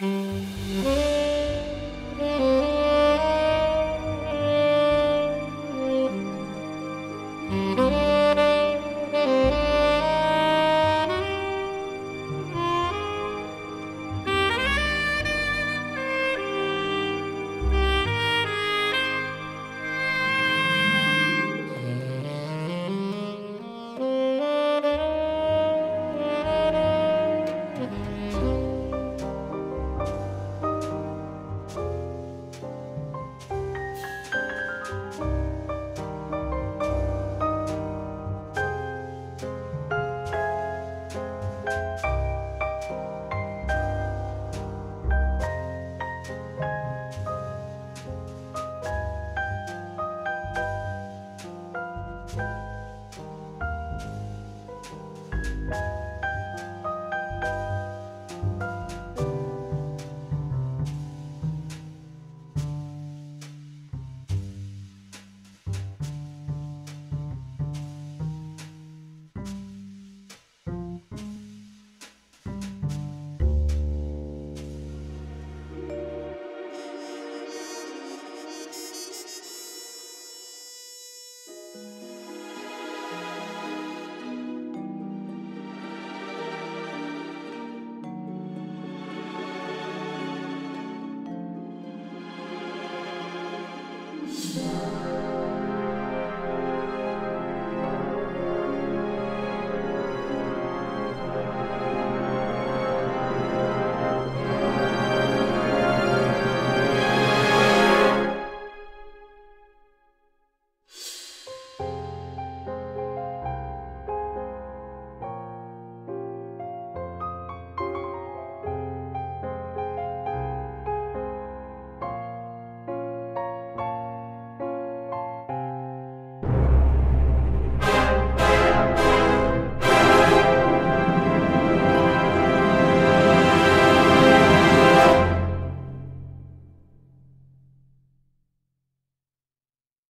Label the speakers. Speaker 1: Hum.